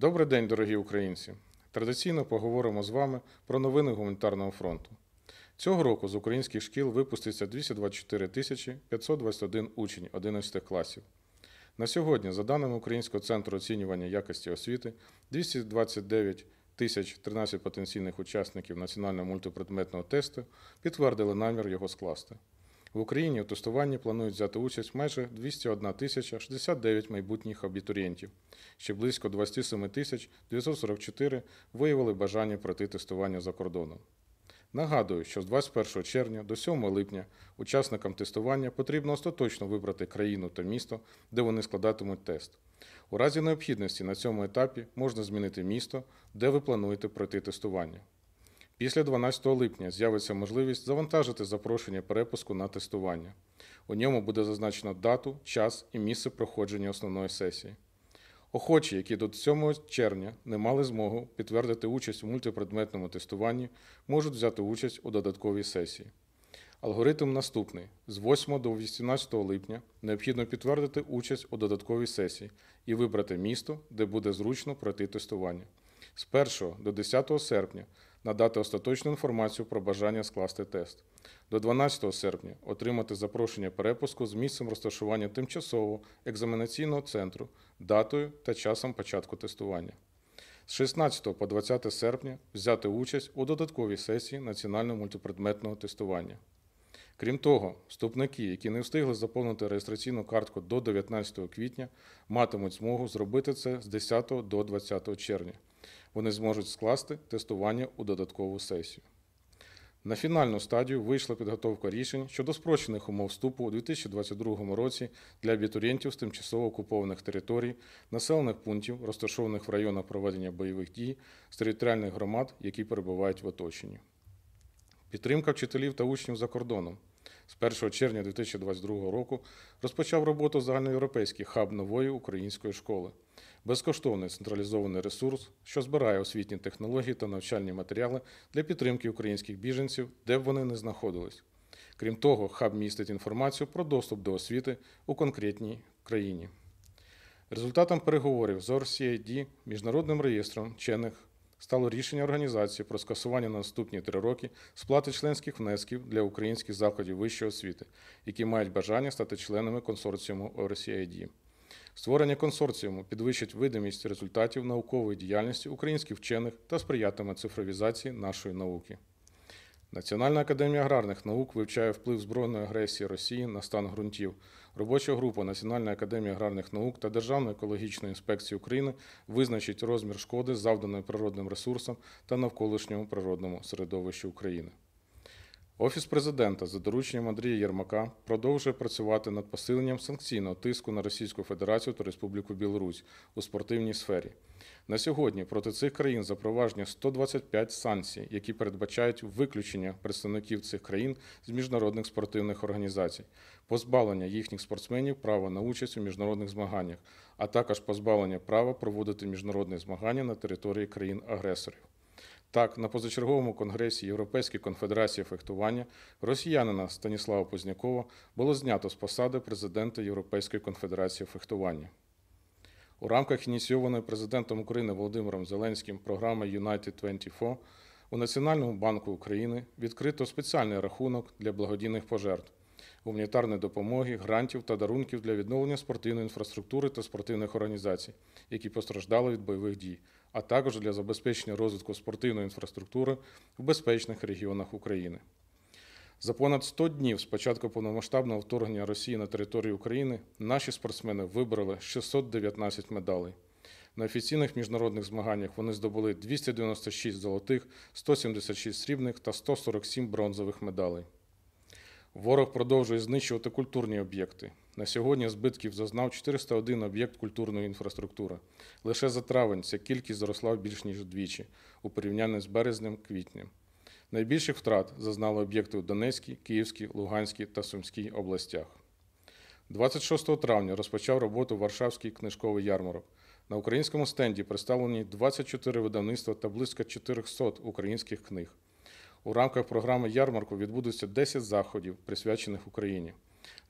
Добрий день, дорогі українці! Традиційно поговоримо з вами про новини гуманітарного фронту. Цього року з українських шкіл випуститься 224 тисячі 521 учень 11 класів. На сьогодні, за даними Українського центру оцінювання якості освіти, 229 тисяч 13 потенційних учасників національного мультипредметного тесту підтвердили намір його скласти. В Україні у тестуванні планують взяти участь майже 201 тисяча 69 майбутніх абітурієнтів. Ще близько 27 тисяч 944 виявили бажання пройти тестування за кордоном. Нагадую, що з 21 червня до 7 липня учасникам тестування потрібно остаточно вибрати країну та місто, де вони складатимуть тест. У разі необхідності на цьому етапі можна змінити місто, де ви плануєте пройти тестування. Після 12 липня з'явиться можливість завантажити запрошення перепуску на тестування. У ньому буде зазначено дату, час і місце проходження основної сесії. Охочі, які до 7 червня не мали змогу підтвердити участь у мультипредметному тестуванні, можуть взяти участь у додатковій сесії. Алгоритм наступний: з 8 до 18 липня необхідно підтвердити участь у додатковій сесії і вибрати місто, де буде зручно пройти тестування. З 1 до 10 серпня надати остаточну інформацію про бажання скласти тест. До 12 серпня отримати запрошення перепуску з місцем розташування тимчасового екзаменаційного центру, датою та часом початку тестування. З 16 по 20 серпня взяти участь у додатковій сесії національного мультипредметного тестування. Крім того, вступники, які не встигли заповнити реєстраційну картку до 19 квітня, матимуть змогу зробити це з 10 до 20 червня. Вони зможуть скласти тестування у додаткову сесію. На фінальну стадію вийшла підготовка рішень щодо спрощених умов вступу у 2022 році для абітурієнтів з тимчасово окупованих територій, населених пунктів, розташованих в районах проведення бойових дій, з територіальних громад, які перебувають в оточенні. Підтримка вчителів та учнів за кордоном. З 1 червня 2022 року розпочав роботу загальноєвропейський хаб нової української школи, безкоштовний централізований ресурс, що збирає освітні технології та навчальні матеріали для підтримки українських біженців, де б вони не знаходились. Крім того, хаб містить інформацію про доступ до освіти у конкретній країні. Результатом переговорів з ORCID, міжнародним реєстром вчених стало рішення організації про скасування на наступні три роки сплати членських внесків для українських закладів вищої освіти, які мають бажання стати членами консорціуму ORCID. Створення консорціуму підвищить видимість результатів наукової діяльності українських вчених та сприятиме цифровізації нашої науки. Національна академія аграрних наук вивчає вплив збройної агресії Росії на стан ґрунтів. Робоча група Національної академії аграрних наук та Державної екологічної інспекції України визначить розмір шкоди, завданої природним ресурсам та навколишньому природному середовищу України. Офіс президента за дорученням Андрія Єрмака продовжує працювати над посиленням санкційного тиску на Російську Федерацію та Республіку Білорусь у спортивній сфері. На сьогодні проти цих країн запроваджено 125 санкцій, які передбачають виключення представників цих країн з міжнародних спортивних організацій, позбавлення їхніх спортсменів права на участь у міжнародних змаганнях, а також позбавлення права проводити міжнародні змагання на території країн-агресорів. Так, на позачерговому конгресі Європейської конфедерації фехтування росіянина Станіслава Познякова було знято з посади президента Європейської конфедерації фехтування. У рамках ініційованої президентом України Володимиром Зеленським програми United 24 у Національному банку України відкрито спеціальний рахунок для благодійних пожертв, гуманітарної допомоги, грантів та дарунків для відновлення спортивної інфраструктури та спортивних організацій, які постраждали від бойових дій, а також для забезпечення розвитку спортивної інфраструктури в безпечних регіонах України. За понад 100 днів з початку повномасштабного вторгнення Росії на територію України наші спортсмени вибрали 619 медалей. На офіційних міжнародних змаганнях вони здобули 296 золотих, 176 срібних та 147 бронзових медалей. Ворог продовжує знищувати культурні об'єкти. На сьогодні збитків зазнав 401 об'єкт культурної інфраструктури. Лише за травень ця кількість зросла більш ніж вдвічі у порівнянні з березнем-квітнем. Найбільших втрат зазнали об'єкти у Донецькій, Київській, Луганській та Сумській областях. 26 травня розпочав роботу Варшавський книжковий ярмарок. На українському стенді представлені 24 видавництва та близько 400 українських книг. У рамках програми ярмарку відбудуться 10 заходів, присвячених Україні.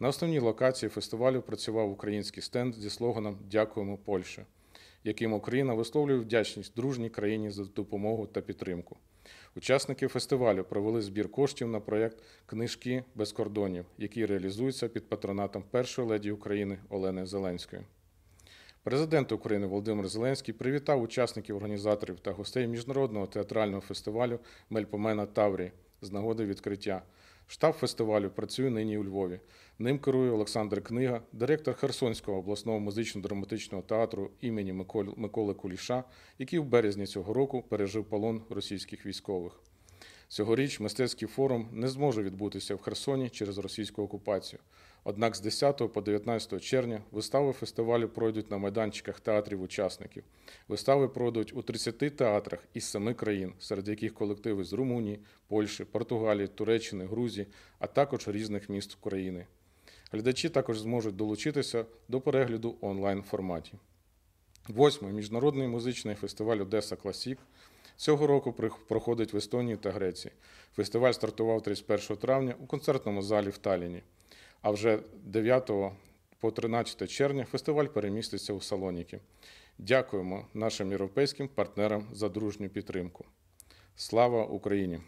На основній локації фестивалю працював український стенд зі слоганом Дякуємо Польща. яким Україна висловлює вдячність дружній країні за допомогу та підтримку. Учасники фестивалю провели збір коштів на проєкт Книжки без кордонів, який реалізується під патронатом першої леді України Олени Зеленської. Президент України Володимир Зеленський привітав учасників, організаторів та гостей міжнародного театрального фестивалю Мельпомена Таврії з нагоди відкриття. Штаб фестивалю працює нині у Львові. Ним керує Олександр Книга, директор Херсонського обласного музично-драматичного театру імені Миколи Куліша, який в березні цього року пережив полон російських військових. Цьогоріч мистецький форум не зможе відбутися в Херсоні через російську окупацію. Однак з 10 по 19 червня вистави фестивалю пройдуть на майданчиках театрів учасників. Вистави пройдуть у 30 театрах із 7 країн, серед яких колективи з Румунії, Польщі, Португалії, Туреччини, Грузії, а також різних міст України. Глядачі також зможуть долучитися до перегляду онлайн форматі. Восьмий міжнародний музичний фестиваль Одеса Класік цього року проходить в Естонії та Греції. Фестиваль стартував 31 травня у концертному залі в Талліні. А вже 9 по 13 червня фестиваль переміститься у Салоніки. Дякуємо нашим європейським партнерам за дружню підтримку. Слава Україні!